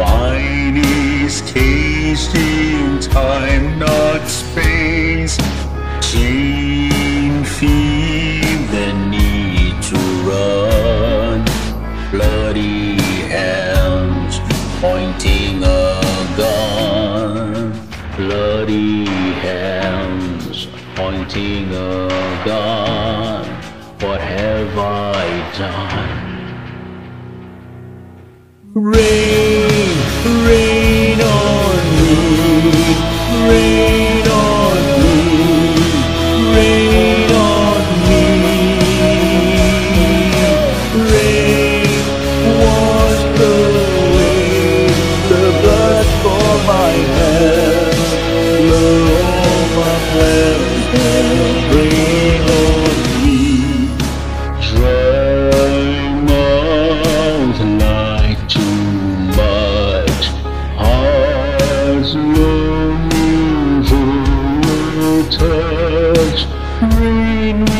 Wine is tasting time, not space. Chain feel the need to run. Bloody hands pointing a gun. Bloody hands pointing a gun. What have I done? Rain, Rain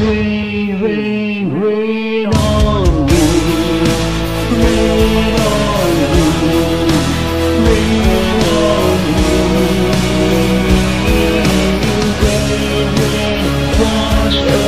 rain, rain, rain on me, rain on me, rain on me. Rain, rain, wash away.